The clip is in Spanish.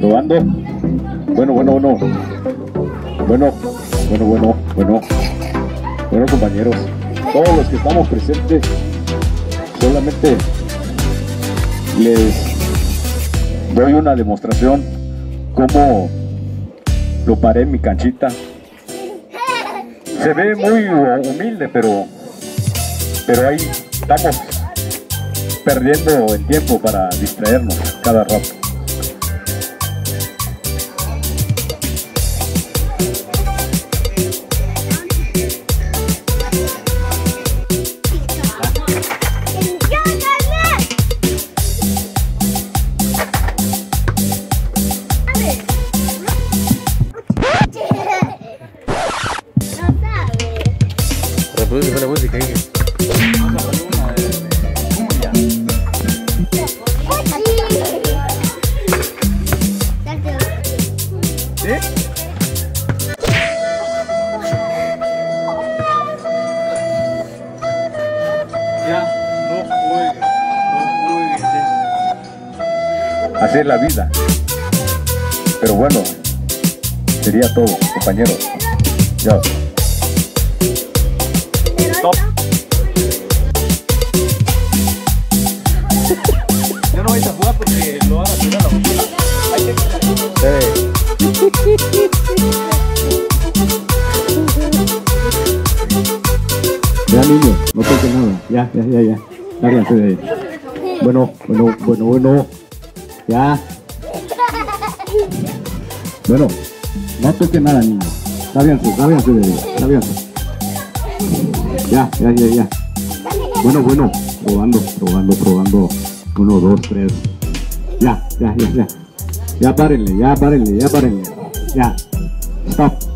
Probando. Bueno, bueno, bueno. Bueno, bueno, bueno, bueno. Bueno, compañeros. Todos los que estamos presentes, solamente les doy una demostración cómo lo paré en mi canchita. Se ve muy humilde, pero, pero ahí estamos perdiendo el tiempo para distraernos cada rato. Reproduce la música. Ya, no juegue, no juegue. Así es la vida. Pero bueno, sería todo, compañeros. Ya. Niño, no toque nada. Ya, ya, ya, ya. Lárganse de ahí. Bueno, bueno, bueno, bueno. Ya. Bueno, no toque nada, niño. Lárganse, lárganse de ahí. Ya, ya, ya, ya. Bueno, bueno. Probando, probando, probando. Uno, dos, tres. Ya, ya, ya, ya. Ya párenle, ya párenle, ya párenle. Ya. Stop.